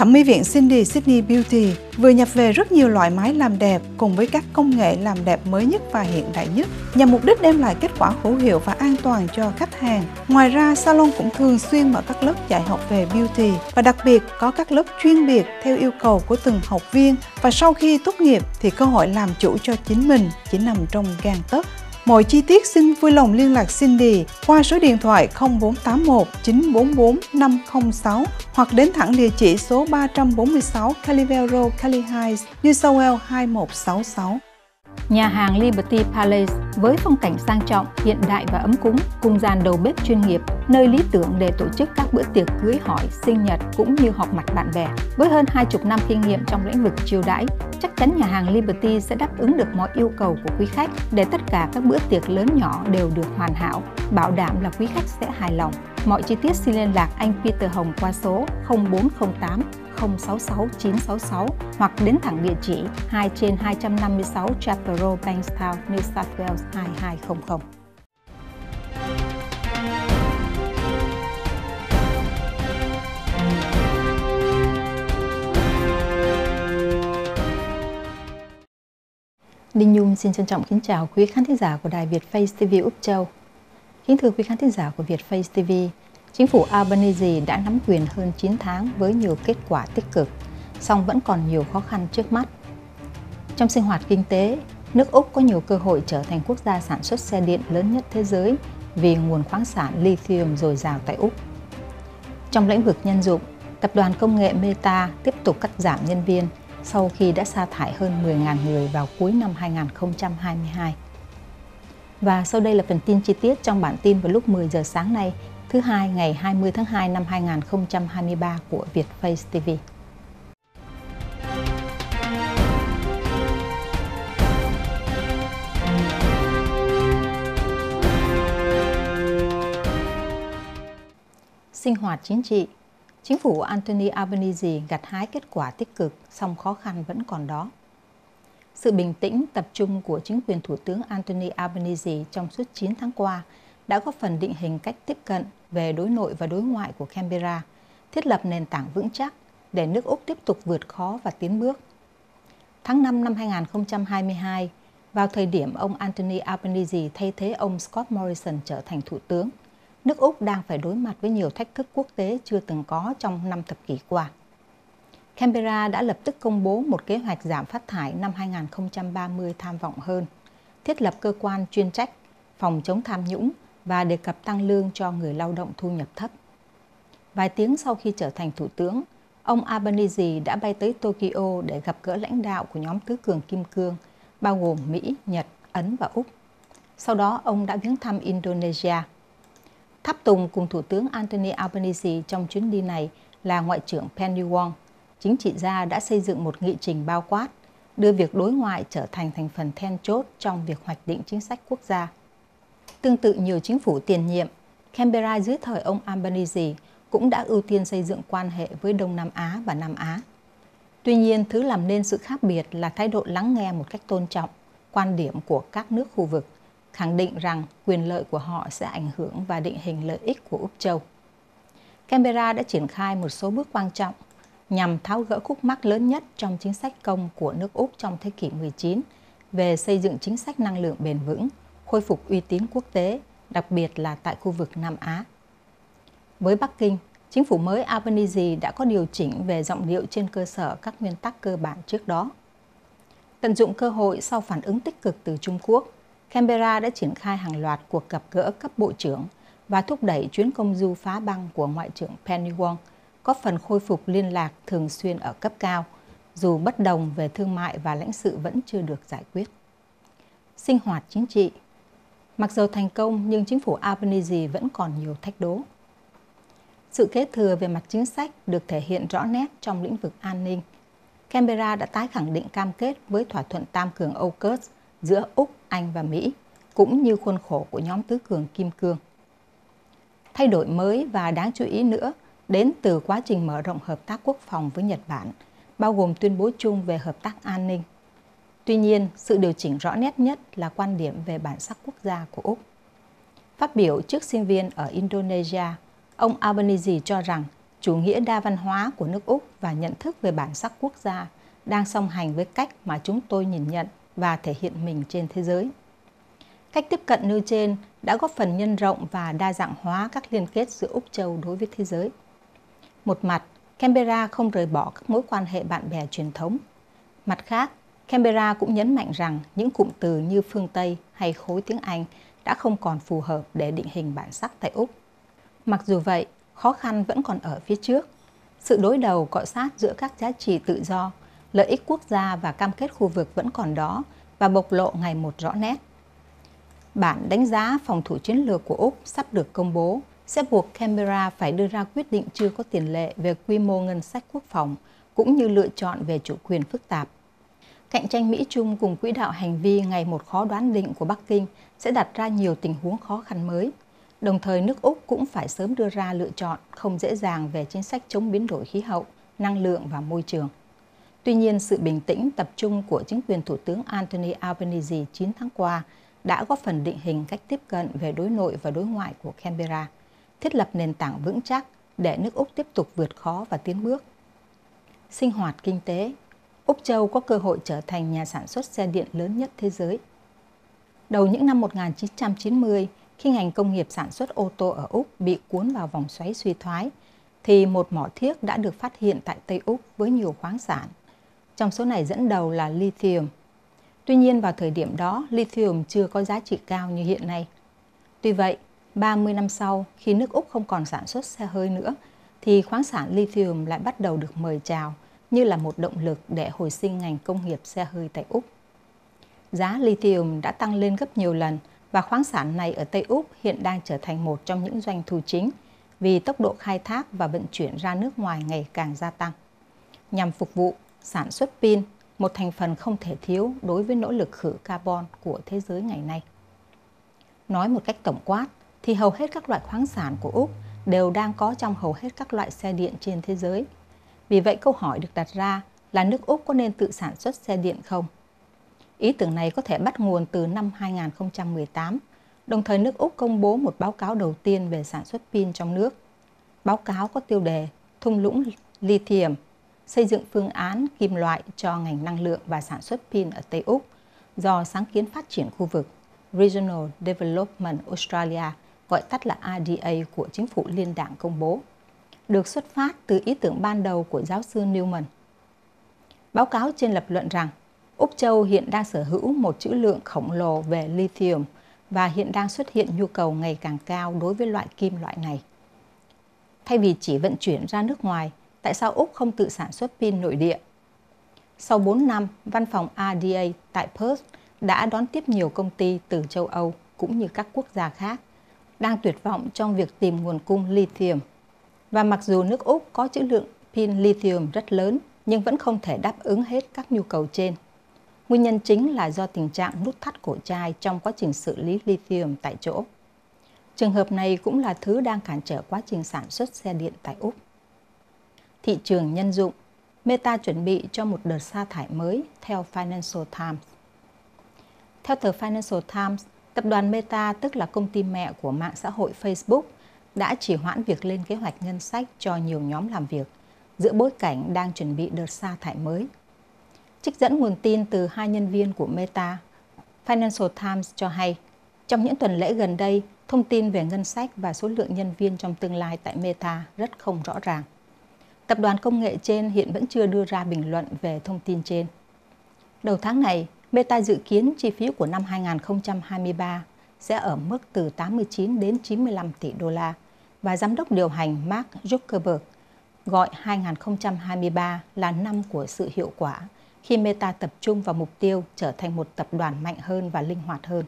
Thẩm mỹ viện Cindy Sydney Beauty vừa nhập về rất nhiều loại máy làm đẹp cùng với các công nghệ làm đẹp mới nhất và hiện đại nhất nhằm mục đích đem lại kết quả hữu hiệu và an toàn cho khách hàng. Ngoài ra, salon cũng thường xuyên mở các lớp dạy học về beauty và đặc biệt có các lớp chuyên biệt theo yêu cầu của từng học viên và sau khi tốt nghiệp thì cơ hội làm chủ cho chính mình chỉ nằm trong gang tấc Mọi chi tiết xin vui lòng liên lạc Cindy qua số điện thoại 0481 944 506 hoặc đến thẳng địa chỉ số 346 Calivero Cali Heights, New South Wales 2166. Nhà hàng Liberty Palace với phong cảnh sang trọng, hiện đại và ấm cúng, cùng dàn đầu bếp chuyên nghiệp, nơi lý tưởng để tổ chức các bữa tiệc cưới hỏi, sinh nhật cũng như họp mặt bạn bè. Với hơn hai chục năm kinh nghiệm trong lĩnh vực chiêu đãi, chắc chắn nhà hàng Liberty sẽ đáp ứng được mọi yêu cầu của quý khách để tất cả các bữa tiệc lớn nhỏ đều được hoàn hảo, bảo đảm là quý khách sẽ hài lòng. Mọi chi tiết xin liên lạc anh Peter Hồng qua số 0408 066 966 hoặc đến thẳng địa chỉ 2 trên 256 Chapel Road, Bankstown, New South Wales 2200. Đinh Nhung xin trân trọng kính chào quý khán thính giả của Đài Việt Face TV Úc Châu. Kính thưa quý khán thính giả của Việt Face TV, Chính phủ Albanese đã nắm quyền hơn 9 tháng với nhiều kết quả tích cực, song vẫn còn nhiều khó khăn trước mắt. Trong sinh hoạt kinh tế, nước Úc có nhiều cơ hội trở thành quốc gia sản xuất xe điện lớn nhất thế giới vì nguồn khoáng sản lithium dồi dào tại Úc. Trong lĩnh vực nhân dụng, tập đoàn công nghệ Meta tiếp tục cắt giảm nhân viên sau khi đã sa thải hơn 10.000 người vào cuối năm 2022. Và sau đây là phần tin chi tiết trong bản tin vào lúc 10 giờ sáng nay thứ hai ngày 20 tháng 2 năm 2023 của Vietface TV. Sinh hoạt chính trị Chính phủ Anthony Albanese gặt hái kết quả tích cực, song khó khăn vẫn còn đó. Sự bình tĩnh, tập trung của chính quyền Thủ tướng Anthony Albanese trong suốt 9 tháng qua đã góp phần định hình cách tiếp cận về đối nội và đối ngoại của Canberra, thiết lập nền tảng vững chắc để nước Úc tiếp tục vượt khó và tiến bước. Tháng 5 năm 2022, vào thời điểm ông Anthony Albanese thay thế ông Scott Morrison trở thành thủ tướng, nước Úc đang phải đối mặt với nhiều thách thức quốc tế chưa từng có trong năm thập kỷ qua. Canberra đã lập tức công bố một kế hoạch giảm phát thải năm 2030 tham vọng hơn, thiết lập cơ quan chuyên trách phòng chống tham nhũng và đề cập tăng lương cho người lao động thu nhập thấp. Vài tiếng sau khi trở thành thủ tướng, ông Albanese đã bay tới Tokyo để gặp gỡ lãnh đạo của nhóm tứ cường kim cương, bao gồm Mỹ, Nhật, Ấn và Úc. Sau đó, ông đã viếng thăm Indonesia. Tháp tùng cùng Thủ tướng Anthony Albanese trong chuyến đi này là Ngoại trưởng Penny Wong. Chính trị gia đã xây dựng một nghị trình bao quát, đưa việc đối ngoại trở thành thành phần then chốt trong việc hoạch định chính sách quốc gia. Tương tự nhiều chính phủ tiền nhiệm, Canberra dưới thời ông Albanese cũng đã ưu tiên xây dựng quan hệ với Đông Nam Á và Nam Á. Tuy nhiên, thứ làm nên sự khác biệt là thái độ lắng nghe một cách tôn trọng quan điểm của các nước khu vực, khẳng định rằng quyền lợi của họ sẽ ảnh hưởng và định hình lợi ích của Úc Châu. Canberra đã triển khai một số bước quan trọng nhằm tháo gỡ khúc mắc lớn nhất trong chính sách công của nước Úc trong thế kỷ 19 về xây dựng chính sách năng lượng bền vững khôi phục uy tín quốc tế, đặc biệt là tại khu vực Nam Á. Với Bắc Kinh, chính phủ mới Albanese đã có điều chỉnh về giọng điệu trên cơ sở các nguyên tắc cơ bản trước đó. Tận dụng cơ hội sau phản ứng tích cực từ Trung Quốc, Canberra đã triển khai hàng loạt cuộc gặp gỡ cấp bộ trưởng và thúc đẩy chuyến công du phá băng của Ngoại trưởng Penny Wong, có phần khôi phục liên lạc thường xuyên ở cấp cao, dù bất đồng về thương mại và lãnh sự vẫn chưa được giải quyết. Sinh hoạt chính trị Mặc dù thành công nhưng chính phủ Albanese vẫn còn nhiều thách đố. Sự kế thừa về mặt chính sách được thể hiện rõ nét trong lĩnh vực an ninh. Canberra đã tái khẳng định cam kết với thỏa thuận tam cường AUKUS giữa Úc, Anh và Mỹ, cũng như khuôn khổ của nhóm tứ cường Kim Cương. Thay đổi mới và đáng chú ý nữa đến từ quá trình mở rộng hợp tác quốc phòng với Nhật Bản, bao gồm tuyên bố chung về hợp tác an ninh Tuy nhiên, sự điều chỉnh rõ nét nhất là quan điểm về bản sắc quốc gia của Úc. Phát biểu trước sinh viên ở Indonesia, ông Albanese cho rằng chủ nghĩa đa văn hóa của nước Úc và nhận thức về bản sắc quốc gia đang song hành với cách mà chúng tôi nhìn nhận và thể hiện mình trên thế giới. Cách tiếp cận nêu trên đã góp phần nhân rộng và đa dạng hóa các liên kết giữa Úc Châu đối với thế giới. Một mặt, Canberra không rời bỏ các mối quan hệ bạn bè truyền thống. Mặt khác, Canberra cũng nhấn mạnh rằng những cụm từ như phương Tây hay khối tiếng Anh đã không còn phù hợp để định hình bản sắc tại Úc. Mặc dù vậy, khó khăn vẫn còn ở phía trước. Sự đối đầu cọ sát giữa các giá trị tự do, lợi ích quốc gia và cam kết khu vực vẫn còn đó và bộc lộ ngày một rõ nét. Bản đánh giá phòng thủ chiến lược của Úc sắp được công bố sẽ buộc Canberra phải đưa ra quyết định chưa có tiền lệ về quy mô ngân sách quốc phòng cũng như lựa chọn về chủ quyền phức tạp. Cạnh tranh Mỹ-Trung cùng quỹ đạo hành vi ngày một khó đoán định của Bắc Kinh sẽ đặt ra nhiều tình huống khó khăn mới. Đồng thời nước Úc cũng phải sớm đưa ra lựa chọn không dễ dàng về chính sách chống biến đổi khí hậu, năng lượng và môi trường. Tuy nhiên, sự bình tĩnh tập trung của chính quyền Thủ tướng Anthony Albanese 9 tháng qua đã góp phần định hình cách tiếp cận về đối nội và đối ngoại của Canberra, thiết lập nền tảng vững chắc để nước Úc tiếp tục vượt khó và tiến bước. Sinh hoạt kinh tế Úc Châu có cơ hội trở thành nhà sản xuất xe điện lớn nhất thế giới. Đầu những năm 1990, khi ngành công nghiệp sản xuất ô tô ở Úc bị cuốn vào vòng xoáy suy thoái, thì một mỏ thiếc đã được phát hiện tại Tây Úc với nhiều khoáng sản. Trong số này dẫn đầu là lithium. Tuy nhiên vào thời điểm đó, lithium chưa có giá trị cao như hiện nay. Tuy vậy, 30 năm sau, khi nước Úc không còn sản xuất xe hơi nữa, thì khoáng sản lithium lại bắt đầu được mời chào như là một động lực để hồi sinh ngành công nghiệp xe hơi tại Úc. Giá lithium đã tăng lên gấp nhiều lần và khoáng sản này ở Tây Úc hiện đang trở thành một trong những doanh thu chính vì tốc độ khai thác và vận chuyển ra nước ngoài ngày càng gia tăng. Nhằm phục vụ sản xuất pin, một thành phần không thể thiếu đối với nỗ lực khử carbon của thế giới ngày nay. Nói một cách tổng quát, thì hầu hết các loại khoáng sản của Úc đều đang có trong hầu hết các loại xe điện trên thế giới. Vì vậy câu hỏi được đặt ra là nước Úc có nên tự sản xuất xe điện không? Ý tưởng này có thể bắt nguồn từ năm 2018, đồng thời nước Úc công bố một báo cáo đầu tiên về sản xuất pin trong nước. Báo cáo có tiêu đề Thung lũng lithium, xây dựng phương án kim loại cho ngành năng lượng và sản xuất pin ở Tây Úc do sáng kiến phát triển khu vực Regional Development Australia, gọi tắt là RDA của chính phủ liên đảng công bố, được xuất phát từ ý tưởng ban đầu của giáo sư Newman. Báo cáo trên lập luận rằng Úc Châu hiện đang sở hữu một trữ lượng khổng lồ về lithium và hiện đang xuất hiện nhu cầu ngày càng cao đối với loại kim loại này. Thay vì chỉ vận chuyển ra nước ngoài, tại sao Úc không tự sản xuất pin nội địa? Sau 4 năm, văn phòng RDA tại Perth đã đón tiếp nhiều công ty từ châu Âu cũng như các quốc gia khác, đang tuyệt vọng trong việc tìm nguồn cung lithium. Và mặc dù nước Úc có trữ lượng pin lithium rất lớn, nhưng vẫn không thể đáp ứng hết các nhu cầu trên. Nguyên nhân chính là do tình trạng nút thắt cổ chai trong quá trình xử lý lithium tại chỗ. Trường hợp này cũng là thứ đang cản trở quá trình sản xuất xe điện tại Úc. Thị trường nhân dụng Meta chuẩn bị cho một đợt sa thải mới theo Financial Times. Theo tờ Financial Times, tập đoàn Meta tức là công ty mẹ của mạng xã hội Facebook đã chỉ hoãn việc lên kế hoạch ngân sách cho nhiều nhóm làm việc giữa bối cảnh đang chuẩn bị đợt sa thải mới. Trích dẫn nguồn tin từ hai nhân viên của Meta, Financial Times cho hay, trong những tuần lễ gần đây, thông tin về ngân sách và số lượng nhân viên trong tương lai tại Meta rất không rõ ràng. Tập đoàn công nghệ trên hiện vẫn chưa đưa ra bình luận về thông tin trên. Đầu tháng này, Meta dự kiến chi phí của năm 2023 sẽ ở mức từ 89 đến 95 tỷ đô la và giám đốc điều hành Mark Zuckerberg gọi 2023 là năm của sự hiệu quả khi Meta tập trung vào mục tiêu trở thành một tập đoàn mạnh hơn và linh hoạt hơn.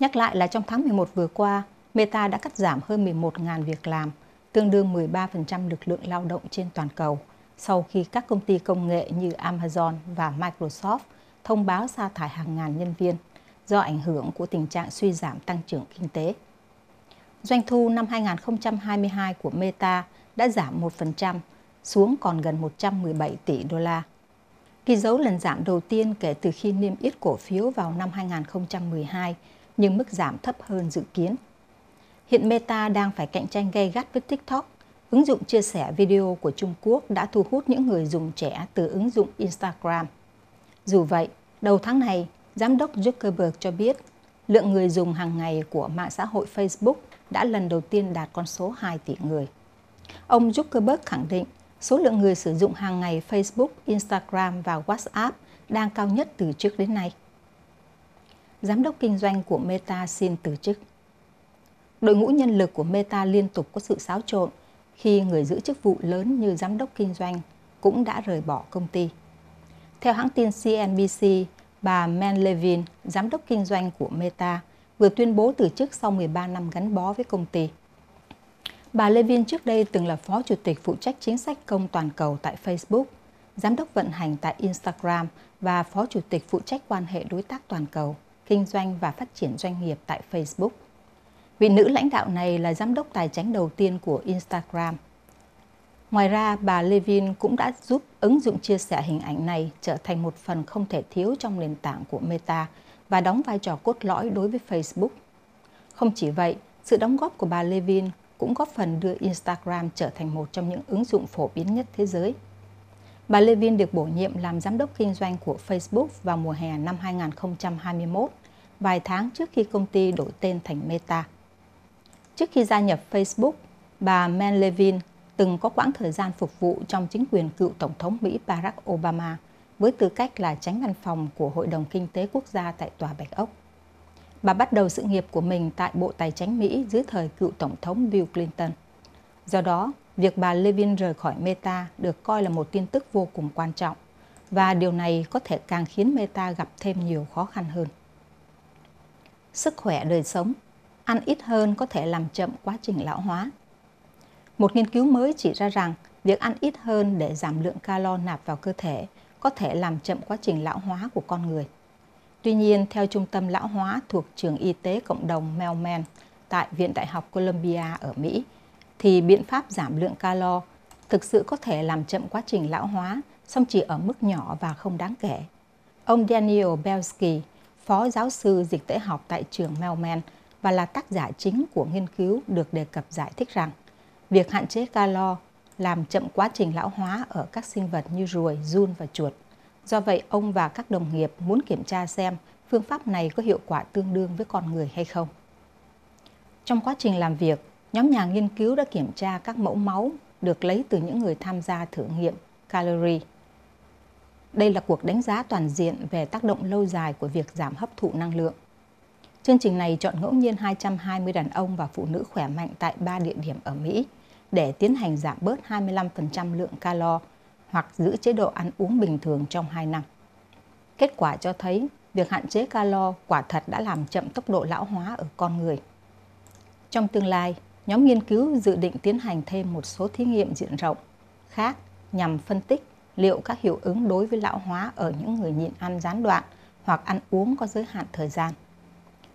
Nhắc lại là trong tháng 11 vừa qua, Meta đã cắt giảm hơn 11.000 việc làm, tương đương 13% lực lượng lao động trên toàn cầu, sau khi các công ty công nghệ như Amazon và Microsoft thông báo sa thải hàng ngàn nhân viên do ảnh hưởng của tình trạng suy giảm tăng trưởng kinh tế. Doanh thu năm 2022 của Meta đã giảm 1% xuống còn gần 117 tỷ đô la ghi dấu lần giảm đầu tiên kể từ khi niêm yết cổ phiếu vào năm 2012, nhưng mức giảm thấp hơn dự kiến. Hiện Meta đang phải cạnh tranh gay gắt với TikTok ứng dụng chia sẻ video của Trung Quốc đã thu hút những người dùng trẻ từ ứng dụng Instagram. Dù vậy, đầu tháng này, Giám đốc Zuckerberg cho biết lượng người dùng hàng ngày của mạng xã hội Facebook đã lần đầu tiên đạt con số 2 tỷ người. Ông Zuckerberg khẳng định số lượng người sử dụng hàng ngày Facebook, Instagram và WhatsApp đang cao nhất từ trước đến nay. Giám đốc kinh doanh của Meta xin từ chức. Đội ngũ nhân lực của Meta liên tục có sự xáo trộn khi người giữ chức vụ lớn như giám đốc kinh doanh cũng đã rời bỏ công ty. Theo hãng tin CNBC, bà Man Levin, giám đốc kinh doanh của Meta, vừa tuyên bố từ chức sau 13 năm gắn bó với công ty. Bà Levin trước đây từng là phó chủ tịch phụ trách chính sách công toàn cầu tại Facebook, giám đốc vận hành tại Instagram và phó chủ tịch phụ trách quan hệ đối tác toàn cầu, kinh doanh và phát triển doanh nghiệp tại Facebook. Vị nữ lãnh đạo này là giám đốc tài chính đầu tiên của Instagram. Ngoài ra, bà Levin cũng đã giúp ứng dụng chia sẻ hình ảnh này trở thành một phần không thể thiếu trong nền tảng của Meta và đóng vai trò cốt lõi đối với Facebook. Không chỉ vậy, sự đóng góp của bà Levin cũng góp phần đưa Instagram trở thành một trong những ứng dụng phổ biến nhất thế giới. Bà Levin được bổ nhiệm làm giám đốc kinh doanh của Facebook vào mùa hè năm 2021, vài tháng trước khi công ty đổi tên thành Meta. Trước khi gia nhập Facebook, bà Man Levin từng có quãng thời gian phục vụ trong chính quyền cựu Tổng thống Mỹ Barack Obama với tư cách là tránh văn phòng của Hội đồng Kinh tế Quốc gia tại Tòa Bạch Ốc. Bà bắt đầu sự nghiệp của mình tại Bộ Tài chính Mỹ dưới thời cựu Tổng thống Bill Clinton. Do đó, việc bà Levin rời khỏi Meta được coi là một tin tức vô cùng quan trọng và điều này có thể càng khiến Meta gặp thêm nhiều khó khăn hơn. Sức khỏe đời sống ăn ít hơn có thể làm chậm quá trình lão hóa. Một nghiên cứu mới chỉ ra rằng việc ăn ít hơn để giảm lượng calo nạp vào cơ thể có thể làm chậm quá trình lão hóa của con người. Tuy nhiên, theo Trung tâm Lão hóa thuộc trường y tế cộng đồng Mailman tại Viện Đại học Columbia ở Mỹ, thì biện pháp giảm lượng calo thực sự có thể làm chậm quá trình lão hóa, song chỉ ở mức nhỏ và không đáng kể. Ông Daniel Belsky, phó giáo sư dịch tễ học tại trường Mailman và là tác giả chính của nghiên cứu được đề cập giải thích rằng việc hạn chế calo làm chậm quá trình lão hóa ở các sinh vật như ruồi, giun và chuột. Do vậy, ông và các đồng nghiệp muốn kiểm tra xem phương pháp này có hiệu quả tương đương với con người hay không. Trong quá trình làm việc, nhóm nhà nghiên cứu đã kiểm tra các mẫu máu được lấy từ những người tham gia thử nghiệm calorie. Đây là cuộc đánh giá toàn diện về tác động lâu dài của việc giảm hấp thụ năng lượng. Chương trình này chọn ngẫu nhiên 220 đàn ông và phụ nữ khỏe mạnh tại 3 địa điểm ở Mỹ để tiến hành giảm bớt 25% lượng calo hoặc giữ chế độ ăn uống bình thường trong 2 năm. Kết quả cho thấy việc hạn chế calo quả thật đã làm chậm tốc độ lão hóa ở con người. Trong tương lai, nhóm nghiên cứu dự định tiến hành thêm một số thí nghiệm diện rộng khác nhằm phân tích liệu các hiệu ứng đối với lão hóa ở những người nhịn ăn gián đoạn hoặc ăn uống có giới hạn thời gian.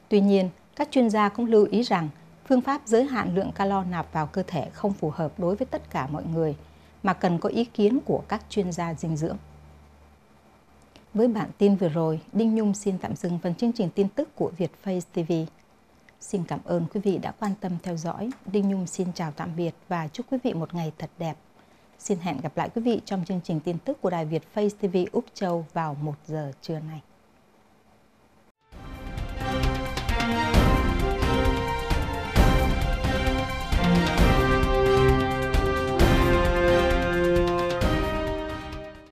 Tuy nhiên, các chuyên gia cũng lưu ý rằng phương pháp giới hạn lượng calo nạp vào cơ thể không phù hợp đối với tất cả mọi người, mà cần có ý kiến của các chuyên gia dinh dưỡng. Với bản tin vừa rồi, Đinh Nhung xin tạm dừng phần chương trình tin tức của Việt Face TV. Xin cảm ơn quý vị đã quan tâm theo dõi. Đinh Nhung xin chào tạm biệt và chúc quý vị một ngày thật đẹp. Xin hẹn gặp lại quý vị trong chương trình tin tức của Đài Việt Face TV Úc Châu vào 1 giờ trưa nay.